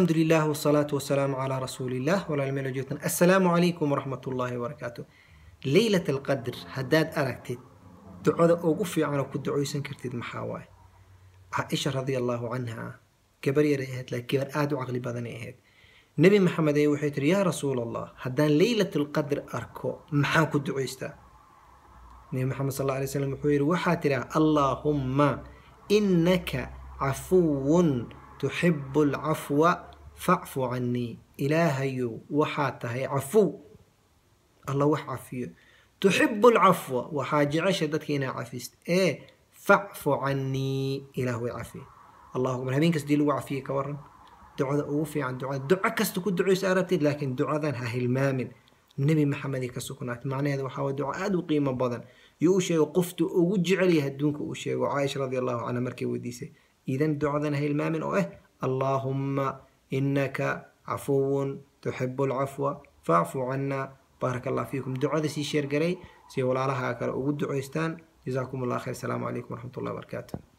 الحمد لله والصلاة والسلام على رسول الله ولا الميل جوتن السلام عليكم ورحمة الله وبركاته ليلة القدر هداد أركتد دعوة أوقفي عنا كنت دعويسن كرتد محاواي عائشة رضي الله عنها كبر يريهد لك كبر آدو عقلي بدن يهد نبي محمد يوحيتر يا رسول الله هدان ليلة القدر أركو محان كنت دعويستا نبي محمد صلى الله عليه وسلم وحير وحاترا اللهم إنك عفو تحب العفو facfu canii ilaahayow waxaa tahay cafuw. Alla wax cafiyo. Tuxibu lcafwa waxaa jecesha dadka inaa cafist. Ee facfu canii ilaah way cafiye allahu akbar. Habeen kastii lagu cafiye ka waran ducada ugu fiican ducada duco kasta ku ducayso aragtid laakiin ducadan ha hilmaamin. Nebi maxamed ka sugnaatay. Macnaheeda waxaa waa duco aada u qiimo badan. Yuu u sheego qofta ugu jecel yahay adduunka uu sheego caaisha radi allahu canha markay weydiisay idan ducadan ha hilmaamin oo eh, ah allaahumma إنك عفو تحب العفو. فاعف عنا. بارك الله فيكم. دعاء سي شير قري. سي ولا لها كلا ودعوا يستان. جزاكم الله خير. السلام عليكم ورحمة الله وبركاته.